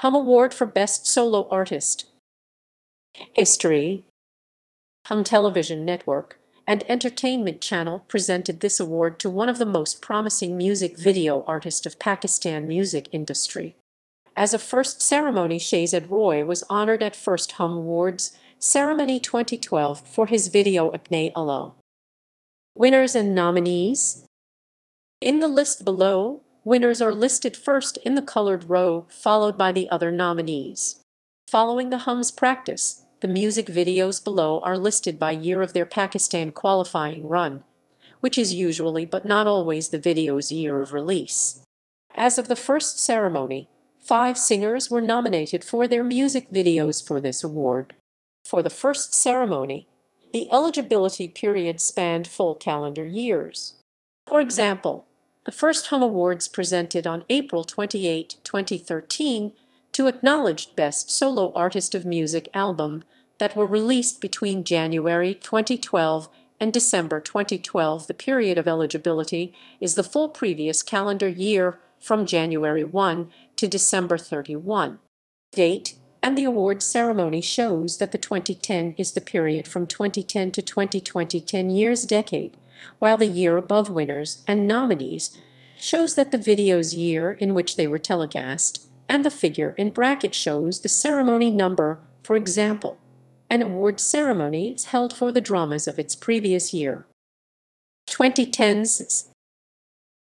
Hum Award for Best Solo Artist History Hum Television Network and Entertainment Channel presented this award to one of the most promising music video artist of Pakistan music industry. As a first ceremony, Shehzad Roy was honored at First Hum Awards Ceremony 2012 for his video Apne Allah. Winners and nominees In the list below, winners are listed first in the colored row, followed by the other nominees. Following the Hum's practice, the music videos below are listed by year of their Pakistan qualifying run, which is usually but not always the video's year of release. As of the first ceremony, five singers were nominated for their music videos for this award. For the first ceremony, the eligibility period spanned full calendar years. For example, the first Hum Awards presented on April 28, 2013, to acknowledged Best Solo Artist of Music album that were released between January 2012 and December 2012. The period of eligibility is the full previous calendar year from January 1 to December 31. Date and the award ceremony shows that the 2010 is the period from 2010 to 2020 10 years decade, while the year above winners and nominees shows that the video's year in which they were telecast and the figure in bracket shows the ceremony number, for example. An award ceremony is held for the dramas of its previous year. 2010's